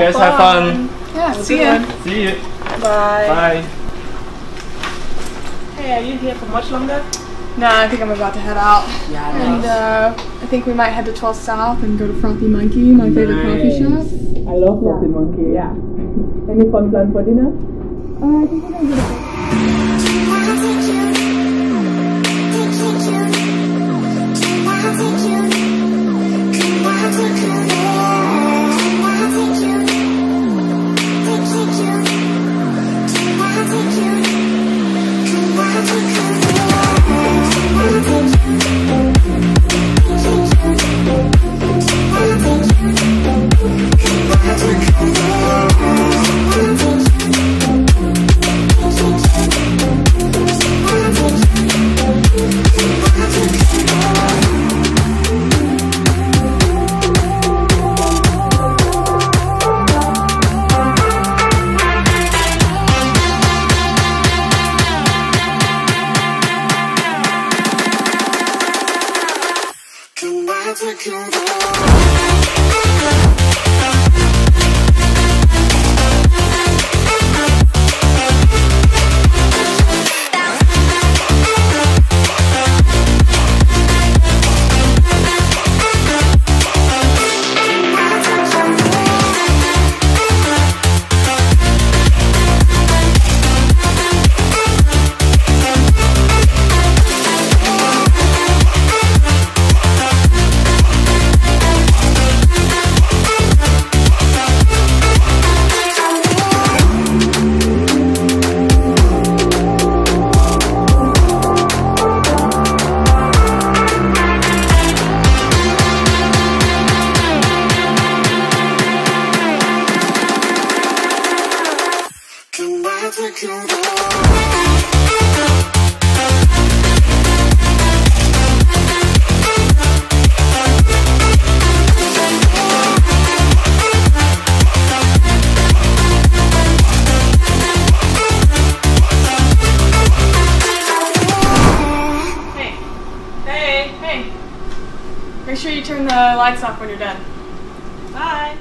guys have fun. Yeah, See ya. See you. Bye. Bye. Hey, are you here for much longer? Nah, I think I'm about to head out. Yeah. And uh, I think we might head to 12 South and go to Frothy Monkey, my favorite coffee shop. I love Frothy Monkey. Yeah. Any fun plan for dinner? Uh, I think we're gonna go to Hey. Hey, hey. Make sure you turn the lights off when you're done. Bye.